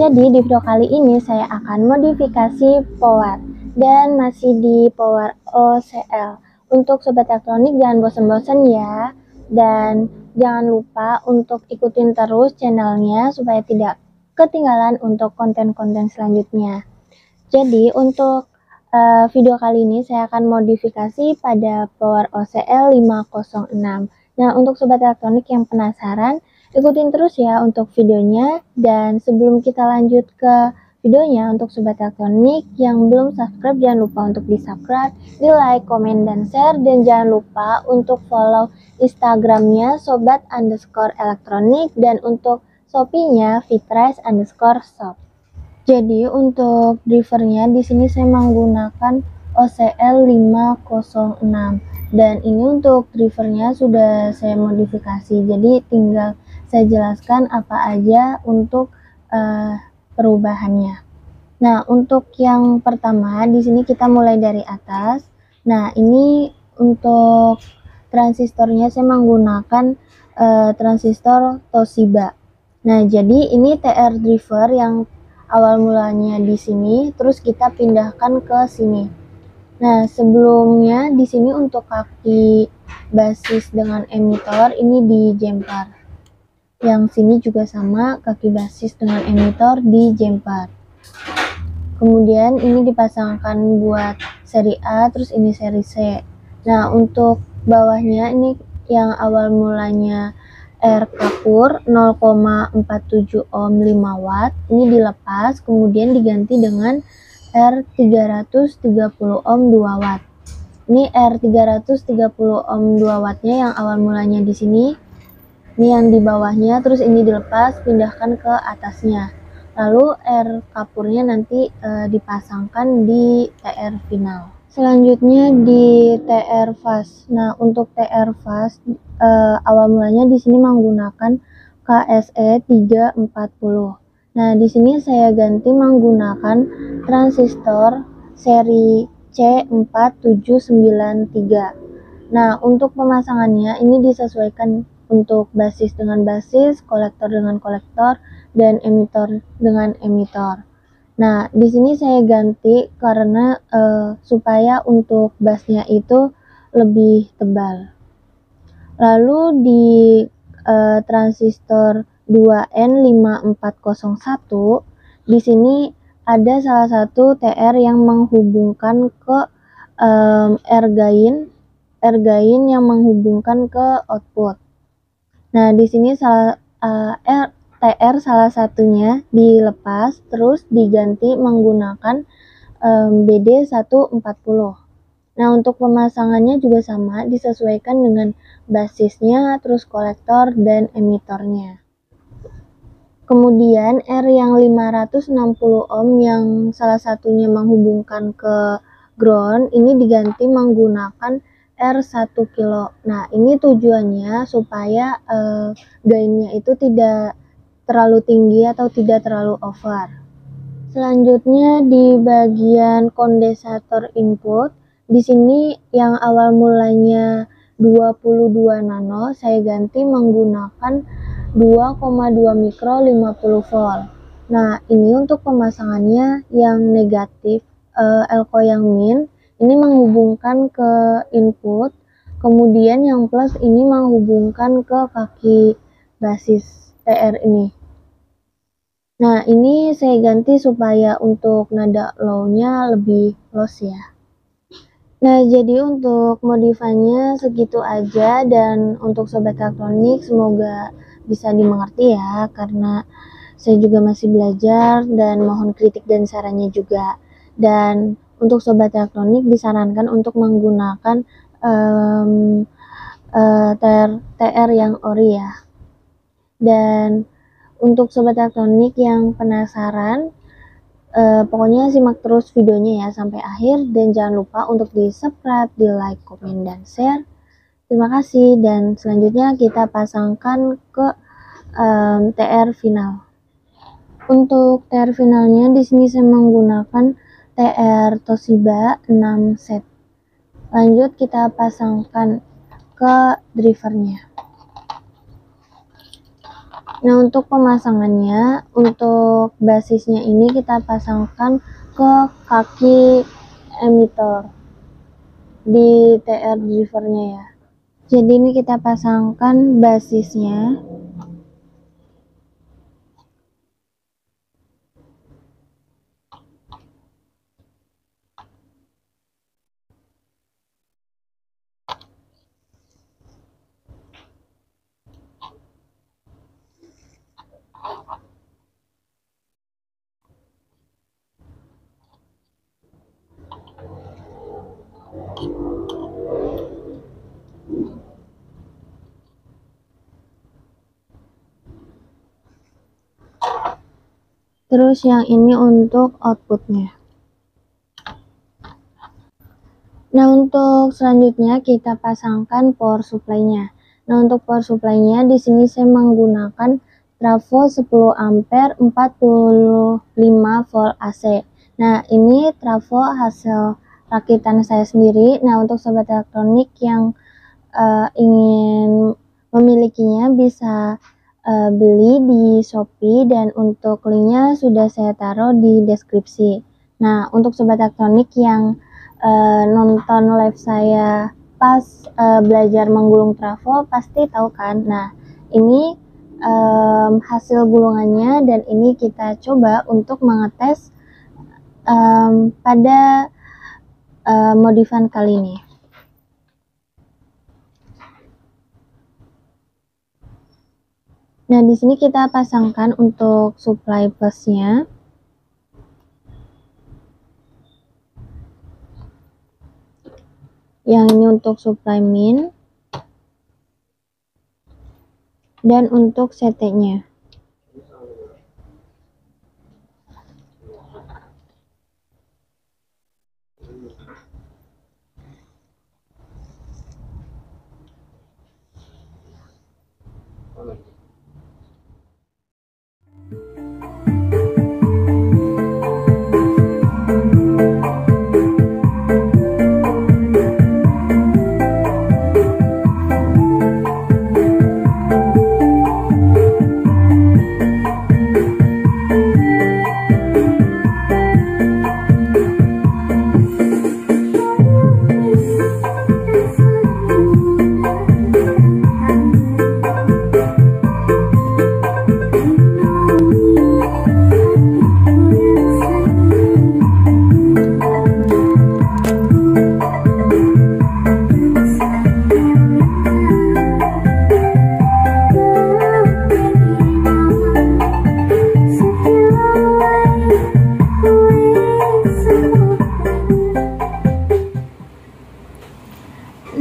Jadi di video kali ini saya akan modifikasi power dan masih di power OCL. Untuk sobat elektronik jangan bosan-bosan ya dan jangan lupa untuk ikutin terus channelnya supaya tidak ketinggalan untuk konten-konten selanjutnya. Jadi untuk uh, video kali ini saya akan modifikasi pada power OCL 506. Nah untuk sobat elektronik yang penasaran Ikutin terus ya untuk videonya. Dan sebelum kita lanjut ke videonya untuk sobat elektronik yang belum subscribe jangan lupa untuk di subscribe, di like, komen, dan share. Dan jangan lupa untuk follow instagramnya sobat underscore elektronik. Dan untuk shopee-nya fitrise underscore shop. Jadi untuk drivernya di sini saya menggunakan OCL 506 dan ini untuk drivernya sudah saya modifikasi. Jadi tinggal saya jelaskan apa aja untuk uh, perubahannya. Nah, untuk yang pertama di sini kita mulai dari atas. Nah, ini untuk transistornya saya menggunakan uh, transistor Toshiba. Nah, jadi ini TR driver yang awal mulanya di sini, terus kita pindahkan ke sini. Nah, sebelumnya di sini untuk kaki basis dengan emitor ini di jumper yang sini juga sama kaki basis dengan emitor di jumper kemudian ini dipasangkan buat seri A terus ini seri C. Nah untuk bawahnya ini yang awal mulanya R kapur 0,47 ohm 5 watt ini dilepas kemudian diganti dengan R 330 ohm 2 watt. Ini R 330 ohm 2 wattnya yang awal mulanya di sini ini yang di bawahnya terus ini dilepas pindahkan ke atasnya. Lalu R kapurnya nanti e, dipasangkan di TR final. Selanjutnya di TR fast. Nah untuk TR fast e, awal mulanya di sini menggunakan KSE 340 nah di sini saya ganti menggunakan transistor seri C4793 nah untuk pemasangannya ini disesuaikan untuk basis dengan basis, kolektor dengan kolektor, dan emitor dengan emitor. Nah, di sini saya ganti karena uh, supaya untuk bassnya itu lebih tebal. Lalu di uh, transistor 2N5401 di sini ada salah satu TR yang menghubungkan ke um, R gain R gain yang menghubungkan ke output. Nah, di sini salah uh, R, TR salah satunya dilepas terus diganti menggunakan um, BD140. Nah, untuk pemasangannya juga sama, disesuaikan dengan basisnya, terus kolektor dan emitornya. Kemudian R yang 560 ohm yang salah satunya menghubungkan ke ground ini diganti menggunakan R1 kilo. Nah, ini tujuannya supaya uh, gainnya itu tidak terlalu tinggi atau tidak terlalu over. Selanjutnya di bagian kondensator input, di sini yang awal mulanya 22 nano saya ganti menggunakan 2,2 mikro 50 volt. Nah, ini untuk pemasangannya yang negatif uh, elko yang min ini menghubungkan ke input kemudian yang plus ini menghubungkan ke kaki basis TR ini. Nah ini saya ganti supaya untuk nada low-nya lebih loss ya. Nah jadi untuk modifannya segitu aja dan untuk sobat elektronik semoga bisa dimengerti ya karena saya juga masih belajar dan mohon kritik dan sarannya juga. Dan untuk sobat elektronik disarankan untuk menggunakan um, uh, TR, TR yang ori ya. Dan untuk sobat elektronik yang penasaran, uh, pokoknya simak terus videonya ya sampai akhir dan jangan lupa untuk di subscribe, di like, komen, dan share. Terima kasih dan selanjutnya kita pasangkan ke um, TR final. Untuk TR finalnya di sini saya menggunakan TR Toshiba 6 set. Lanjut kita pasangkan ke drivernya. Nah, untuk pemasangannya, untuk basisnya ini kita pasangkan ke kaki emitter di TR drivernya ya. Jadi ini kita pasangkan basisnya. Terus yang ini untuk outputnya. Nah untuk selanjutnya kita pasangkan power supply-nya. Nah untuk power supply-nya di sini saya menggunakan trafo 10 ampere 45 volt AC. Nah ini trafo hasil rakitan saya sendiri. Nah untuk sobat elektronik yang uh, ingin memilikinya bisa uh, beli di Shopee dan untuk linknya sudah saya taruh di deskripsi. Nah, untuk sobat elektronik yang uh, nonton live saya pas uh, belajar menggulung trafo pasti tahu kan. Nah, ini um, hasil gulungannya dan ini kita coba untuk mengetes um, pada uh, modifan kali ini. Nah, di sini kita pasangkan untuk supply plusnya. Yang ini untuk supply min. Dan untuk CT-nya.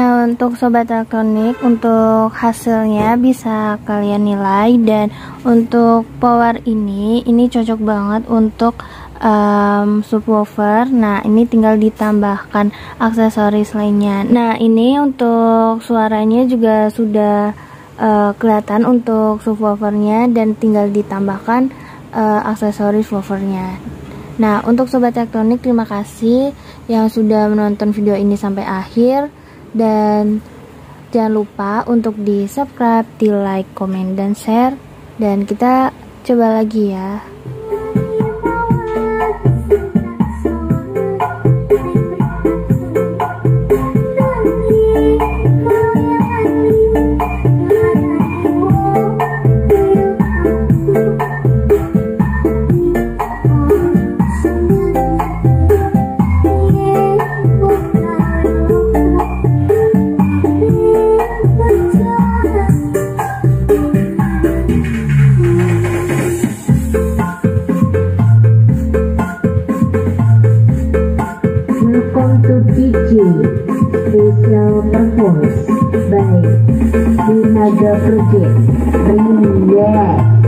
Untuk sobat elektronik untuk hasilnya bisa kalian nilai. Dan untuk power ini ini cocok banget untuk um, subwoofer. Nah ini tinggal ditambahkan aksesoris lainnya. Nah ini untuk suaranya juga sudah uh, kelihatan untuk subwoofernya dan tinggal ditambahkan uh, aksesoris woofernya. Nah untuk sobat elektronik terima kasih yang sudah menonton video ini sampai akhir dan jangan lupa untuk di subscribe, di like, komen, dan share. Dan kita coba lagi ya I project. forget. Yeah.